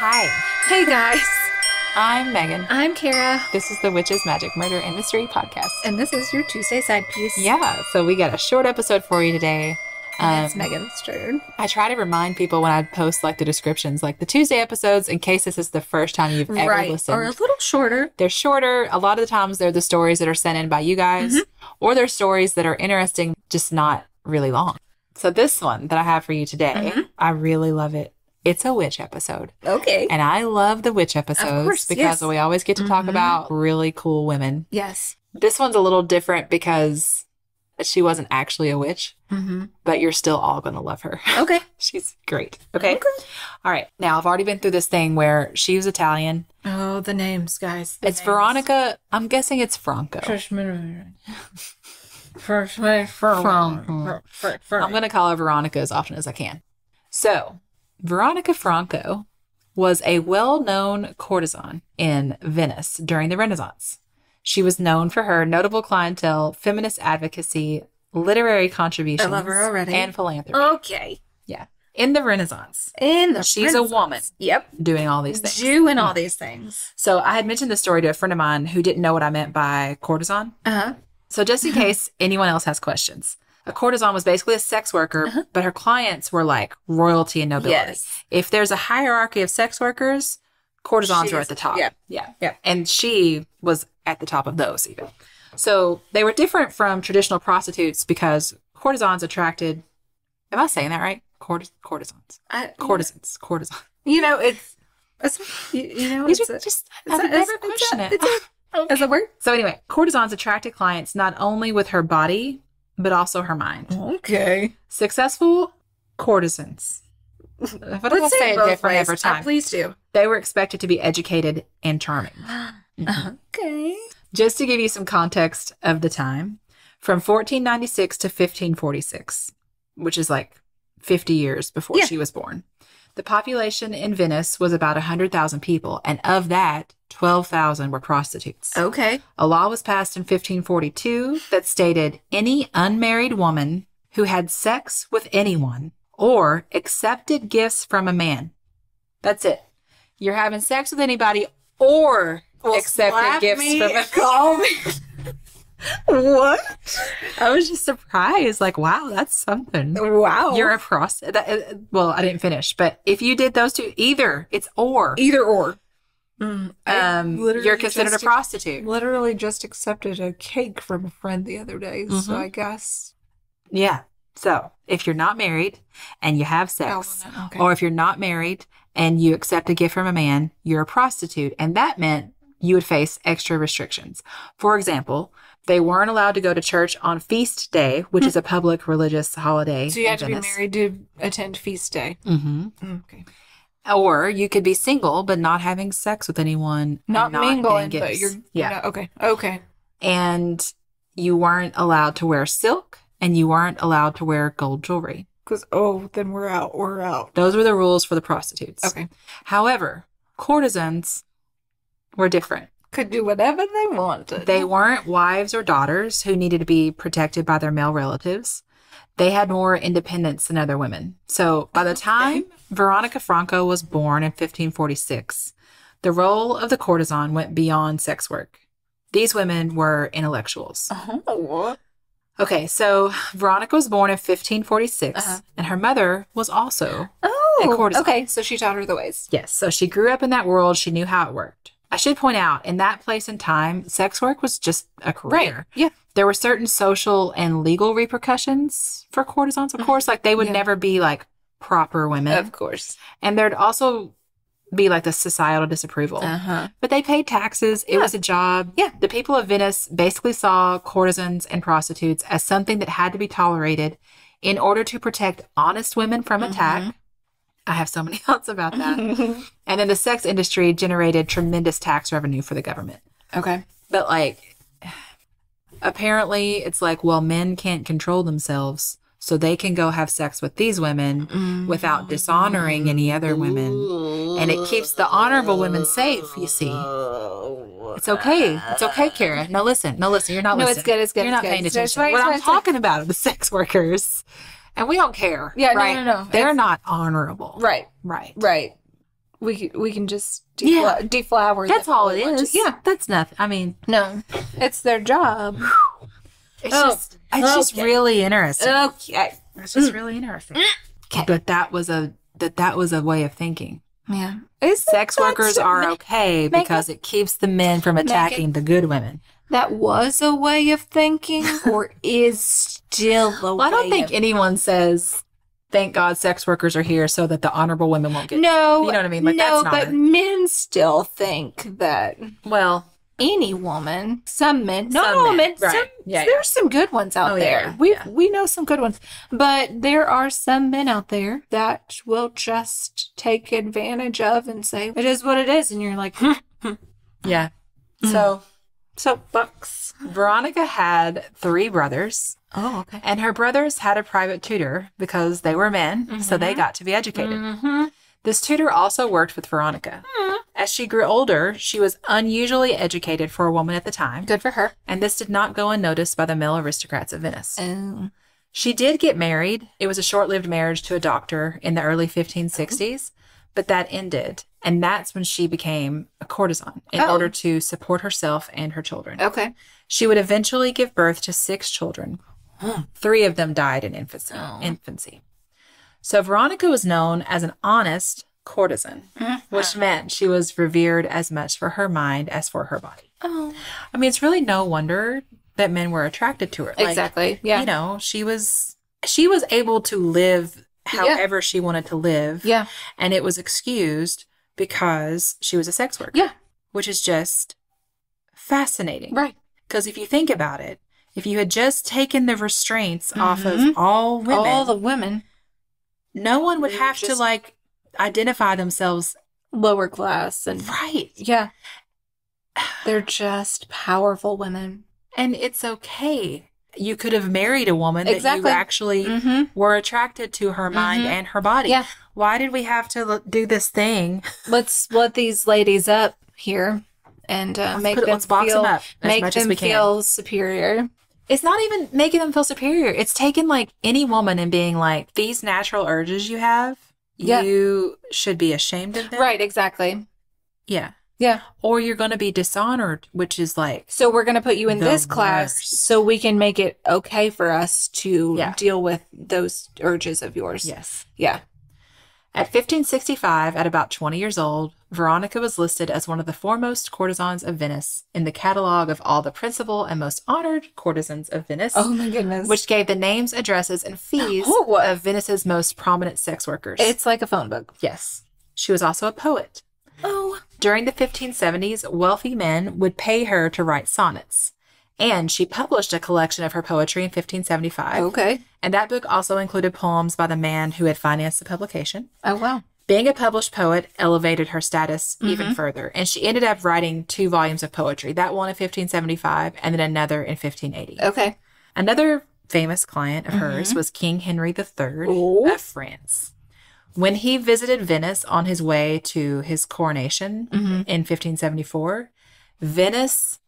Hi, Hey guys, I'm Megan. I'm Kara, This is the Witches, Magic, Murder, and Mystery podcast. and this is your Tuesday side piece. Yeah, so we got a short episode for you today. And it's Um, Megan's turn. I try to remind people when I post like the descriptions, like the Tuesday episodes, in case this is the first time you've ever Right, listened. or a little shorter. They're shorter. A lot of the times they're the stories that are sent in by you guys, Mm-hmm. or they're stories that are interesting, just not really long. So this one that I have for you today, Mm-hmm. I really love it. It's a witch episode. Okay. And I love the witch episodes course, because yes. we always get to talk Mhm. about really cool women. Yes. This one's a little different because she wasn't actually a witch, Mm-hmm. but you're still all going to love her. Okay. She's great. Okay? All right. Now, I've already been through this thing where she was Italian. Oh, the names, guys. the it's names. Veronica. I'm guessing it's Franco. Freshman. Freshman. Franco. I'm going to call her Veronica as often as I can. So, Veronica Franco was a well known courtesan in Venice during the Renaissance. She was known for her notable clientele, feminist advocacy, literary contributions, love her already. and philanthropy. Okay. Yeah. In the Renaissance, In the she's a woman Yep. doing all these things. Doing all these things. So, I had mentioned this story to a friend of mine who didn't know what I meant by courtesan. Uh huh. So, just in case anyone else has questions, a courtesan was basically a sex worker, uh-huh. but her clients were like royalty and nobility. Yes. If there's a hierarchy of sex workers, courtesans is- at the top. yeah. Yeah. Yeah. And she was at the top of those, even. So, they were different from traditional prostitutes because courtesans attracted. Am I saying that right? Court- courtesans. I, Courtesans. Courtesans. You know, it's. it's you, you know, it's just, a- never it's a- question it. it's a- a word. So anyway, courtesans attracted clients not only with her body, but also her mind. Okay. Successful courtesans. But I'll say it different ways. every Uh, time. please do. They were expected to be educated and charming. Okay. Just to give you some context of the time, from 1496 to 1546, which is like 50 years before Yeah. she was born, the population in Venice was about 100,000 people, and of that, 12,000 were prostitutes. Okay. A law was passed in 1542 that stated any unmarried woman who had sex with anyone or accepted gifts from a man. That's it. You're having sex with anybody or accepted gifts from a Call me. What? I was just surprised. Like, wow, that's something. Wow. You're a prostitute. Well, I didn't finish, but if you did those two, either it's or, either or. Mm, um, you're considered a prostitute. Literally just accepted a cake from a friend the other day, Mhm. so I guess. Yeah. So if you're not married and you have sex, Oh, no, okay. or if you're not married and you accept a gift from a man, you're a prostitute. And that meant you would face extra restrictions. For example, they weren't allowed to go to church on feast day, which is a public religious holiday. So you had to be Venice. married to attend feast day. Mhm. Okay. Or you could be single but not having sex with anyone. and Not, getting mingling, but gifts. you're. yeah. Yeah. okay. Okay. And you weren't allowed to wear silk and you weren't allowed to wear gold jewelry. Because oh, then we're out. We're out. Those were the rules for the prostitutes. Okay. However, courtesans were different. Could do whatever they wanted. They weren't wives or daughters who needed to be protected by their male relatives. They had more independence than other women. So by the time Veronica Franco was born in 1546, the role of the courtesan went beyond sex work. These women were intellectuals. Oh. Okay, so Veronica was born in 1546, Uh-huh. and her mother was also Oh. A courtesan. Okay. So she taught her the ways. Yes, so she grew up in that world. She knew how it worked. I should point out, in that place and time, sex work was just a career. Yeah. There were certain social and legal repercussions for courtesans, of course. Like they would Yeah. never be like proper women. Of course. and there'd also be like the societal disapproval. Uh huh. But they paid taxes. It Yeah. was a job. Yeah. The people of Venice basically saw courtesans and prostitutes as something that had to be tolerated in order to protect honest women from attack. I have so many thoughts about that. And then the sex industry generated tremendous tax revenue for the government. Okay. But like, apparently, it's like, well, men can't control themselves, so they can go have sex with these women without dishonoring any other women. And it keeps the honorable women safe, you see. It's okay. It's okay, Kara. No, listen. No, listen. You're not No, listening. it's good, it's good, You're it's not good. paying It's attention. fine, what I'm it's talking about are the sex workers. And we don't care. Yeah, no, right? no, no. They're It's- not honorable. Right. Right. Right. we we can just defla- Yeah. deflower. That's all it is. it Yeah. That's nothing. I mean, No, it's their job. it's Oh, just it's just really interesting. Okay. It's just really interesting. Mm. Okay. But that was a that that was a way of thinking. Yeah. Is Sex workers that's- are okay because it keeps the men from attacking the good women. That was a way of thinking, or is still a Well, I don't think anyone says, "Thank God sex workers are here so that the honorable women won't get." No, You know what I mean? Like, no, that's not but men still think that Well, any woman, some men, not Some all men, right. some, Yeah, there's some good ones out Oh, there. yeah, we yeah. we know some good ones, but there are some men out there that will just take advantage of and say it is what it is, and you're like, yeah. So soapbox. Veronica had three brothers, Oh, okay. and her brothers had a private tutor because they were men, so they got to be educated. Mm-hmm. This tutor also worked with Veronica. As she grew older, she was unusually educated for a woman at the time, Good for her. and this did not go unnoticed by the male aristocrats of Venice. Oh. She did get married. It was a short lived marriage to a doctor in the early 1560s, but that ended. And that's when she became a courtesan in Oh. order to support herself and her children. Okay. She would eventually give birth to six children. Three of them died in infancy. Oh. infancy. So Veronica was known as an honest courtesan, Mm-hmm. which meant she was revered as much for her mind as for her body. Oh. I mean, it's really no wonder that men were attracted to her. Like, exactly. Yeah. you know she was she was able to live Yeah. however she wanted to live yeah. and it was excused because she was a sex worker Yeah. which is just fascinating Right. because if you think about it if you had just taken the restraints off of all women Mm-hmm. All the women, no one would have to like identify themselves lower class, and right yeah, they're just powerful women. and it's okay you could have married a woman that you actually Mm-hmm. were attracted to her mind Mhm. and her body Yeah. why did we have to l- do this thing Let's split these ladies up here and uh, make put them let's box feel them up as make much them as we can. feel superior. It's not even making them feel superior. It's taking like any woman and being like, these natural urges you have, Yeah. you should be ashamed of them. Right. Exactly. Yeah. Yeah. Or you're going to be dishonored, which is like, So we're gonna put you in this class worst. so we can make it okay for us to Yeah. deal with those urges of yours. yes. Yeah. At 1565, at about 20 years old, Veronica was listed as one of the foremost courtesans of Venice in the catalog of all the principal and most honored courtesans of Venice, Oh my goodness. which gave the names, addresses, and fees Oh. of Venice's most prominent sex workers. it's like a phone book. yes. She was also a poet. Oh. During the 1570s, wealthy men would pay her to write sonnets. And she published a collection of her poetry in 1575. Okay. And that book also included poems by the man who had financed the publication. Oh wow. Being a published poet elevated her status mm-hmm. even further. And she ended up writing two volumes of poetry that one in 1575 and then another in 1580. Okay. Another famous client of mm-hmm. hers was King Henry III Oh. of France. When he visited Venice on his way to his coronation mm-hmm. in 1574, Venice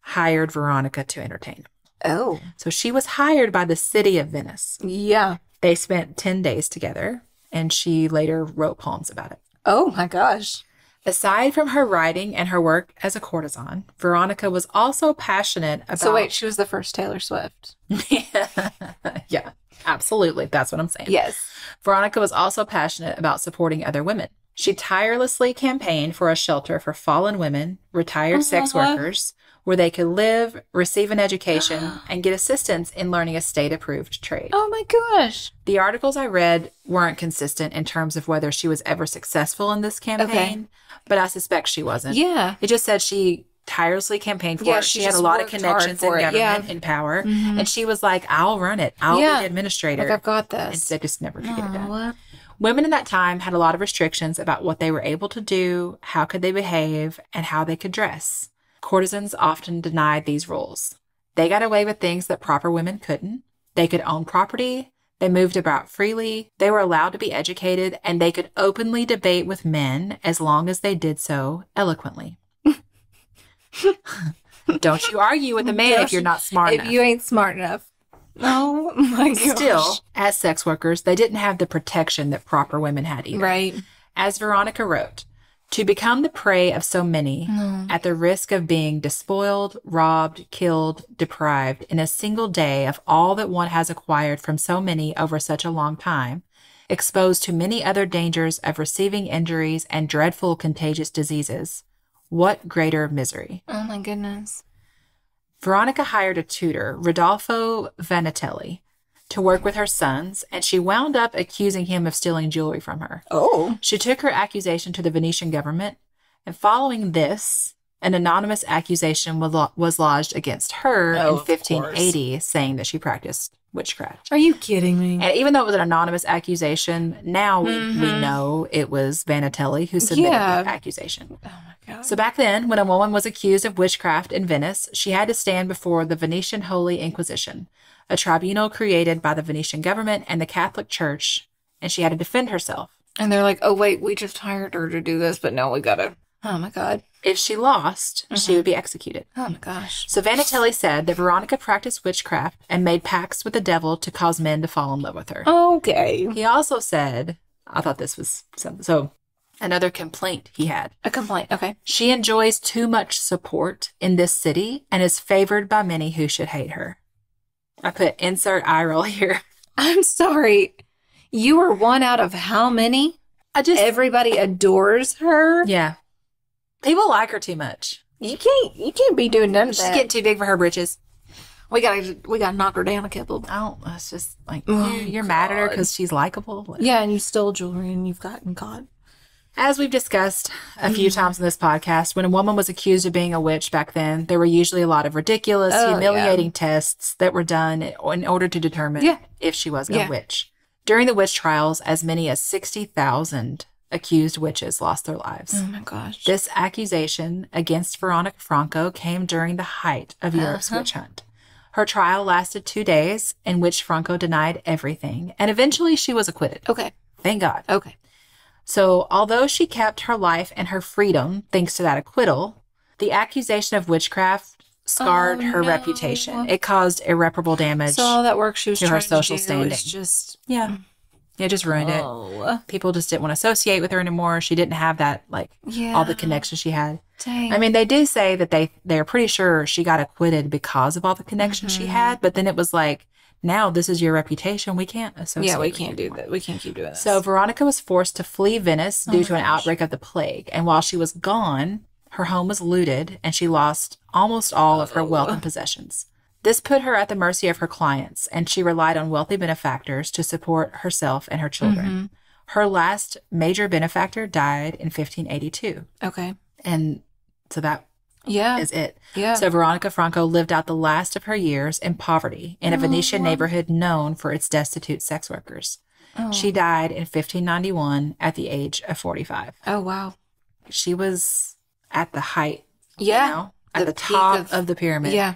hired Veronica to entertain. him. Oh. So she was hired by the city of Venice. Yeah. They spent 10 days together, and she later wrote poems about it. Oh my gosh. Aside from her writing and her work as a courtesan, Veronica was also passionate about. So wait, she was the first Taylor Swift. yeah, absolutely. That's what I'm saying. Yes. Veronica was also passionate about supporting other women. She tirelessly campaigned for a shelter for fallen women, retired sex Uh-huh. workers, where they could live, receive an education, and get assistance in learning a state approved trade. Oh my gosh. The articles I read weren't consistent in terms of whether she was ever successful in this campaign, but I suspect she wasn't. Yeah. It just said she tirelessly campaigned for Yeah, it. she She, had a lot of connections in government, yeah. Mm-hmm. in power, and she was like, "I'll run it. I'll Yeah. be the administrator." Like I've got this. and they just never could get it done. Women in that time had a lot of restrictions about what they were able to do, how could they behave, and how they could dress. Courtesans often denied these rules. They got away with things that proper women couldn't. They could own property, they moved about freely, they were allowed to be educated, and they could openly debate with men as long as they did so eloquently. Don't you argue with a man if you're not smart enough If enough. you ain't smart enough. Oh my gosh. Still, as sex workers, they didn't have the protection that proper women had either. Right. As Veronica wrote, To become the prey of so many, mm. at the risk of being despoiled, robbed, killed, deprived in a single day of all that one has acquired from so many over such a long time, exposed to many other dangers of receiving injuries and dreadful contagious diseases. What greater misery? Oh my goodness. Veronica hired a tutor, Rodolfo Vannitelli, to work with her sons, and she wound up accusing him of stealing jewelry from her. Oh. She took her accusation to the Venetian government, and following this, an anonymous accusation was, lo- was lodged against her Oh, in 1580, saying that she practiced witchcraft. Are you kidding me? And even though it was an anonymous accusation, now we, we mm-hmm. know it was Vannitelli who submitted Yeah. the accusation. oh my god. So back then, when a woman was accused of witchcraft in Venice, she had to stand before the Venetian Holy Inquisition, a tribunal created by the Venetian government and the Catholic Church, and she had to defend herself. And they're like, oh wait, we just hired her to do this, but now we gotta. Oh my god. If she lost, she would be mm-hmm. executed. Oh my gosh. So Vannitelli said that Veronica practiced witchcraft and made pacts with the devil to cause men to fall in love with her. Okay. He also said, I thought this was some, so another complaint he had. A complaint. Okay. She enjoys too much support in this city and is favored by many who should hate her. I put insert eye roll here. I'm sorry. You are one out of how many? I just, Everybody adores her. yeah. People like her too much. You can't. You can't be doing none of She's that. getting too big for her britches. we gotta. We gotta knock her down a couple. I don't, it's just like, Oh, you're, you're mad at her because she's likable. Yeah, and you stole jewelry and you've gotten caught. As we've discussed a few mm-hmm. times in this podcast, when a woman was accused of being a witch back then, there were usually a lot of ridiculous, Oh, humiliating tests that were done in order to determine Yeah. if she was a witch. During the witch trials, as many as 60,000 accused witches lost their lives. Oh my gosh. This accusation against Veronica Franco came during the height of Europe's Uh-huh. witch hunt. Her trial lasted two days, in which Franco denied everything, and eventually she was acquitted. okay. Thank God. Okay. So, although she kept her life and her freedom thanks to that acquittal, the accusation of witchcraft scarred Oh, her no. reputation. It caused irreparable damage. So all that work she was to her trying social to do standing. was just yeah. It just ruined it. oh People just didn't want to associate with her anymore. She didn't have that, like, yeah. all the connections she had. Dang. I mean, they do say that they they're pretty sure she got acquitted because of all the connections Mm-hmm. she had, but then it was like, now this is your reputation. We can't associate. yeah, we can't do that. We can't keep doing this. So Veronica was forced to flee Venice due Oh to an gosh. outbreak of the plague, and while she was gone, her home was looted and she lost almost all of her wealth Oh. and possessions. This put her at the mercy of her clients, and she relied on wealthy benefactors to support herself and her children. Mm-hmm. Her last major benefactor died in 1582, okay. and so that Yeah. is it. yeah. So Veronica Franco lived out the last of her years in poverty in a Venetian neighborhood known for its destitute sex workers. oh. She died in 1591 at the age of 45. oh wow. She was at the height, Yeah. you know, at The the, top of- of, the pyramid. Yeah.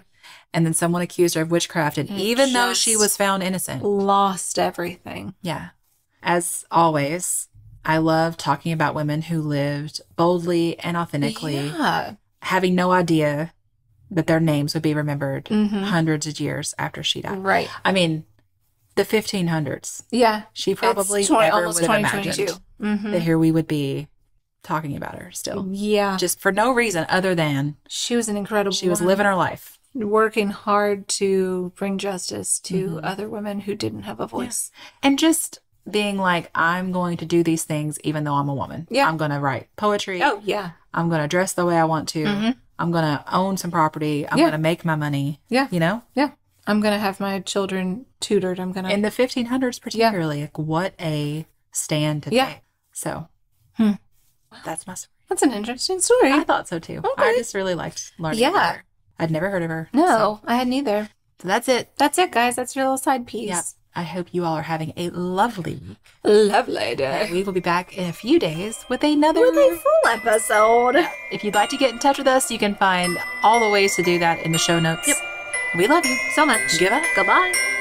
And then someone accused her of witchcraft. And And even though she was found innocent, Lost everything. yeah. As always, I love talking about women who lived boldly and authentically, Yeah. having no idea that their names would be remembered Mhm. hundreds of years after she died. Right. I mean, the 1500s. Yeah. She probably it's 20, never almost would have imagined Mm-hmm. that here we would be talking about her still, Yeah. just for no reason other than She was an incredible. she was living her life. Working hard to bring justice to Mhm. other women who didn't have a voice. and just being like i'm going to do these things even though i'm a woman Yeah. i'm going to write poetry Oh yeah. i'm going to dress the way i want to Mhm. i'm going to own some property i'm Yeah. going to make my money Yeah. you know Yeah. I'm gonna have my children tutored. I'm gonna. in the 1500s particularly like what a stand to Yeah. take so Hmm. that's my story That's an interesting story. i thought so too i just really liked learning Yeah. I'd never heard of her no, I hadn't either. so that's it That's it, guys. That's your little side piece. yeah i hope you all are having a lovely week Lovely day. we will be back in a few days with another With a full episode. If you'd like to get in touch with us, you can find all the ways to do that in the show notes. Yep. We love you. So much. Goodbye. Goodbye.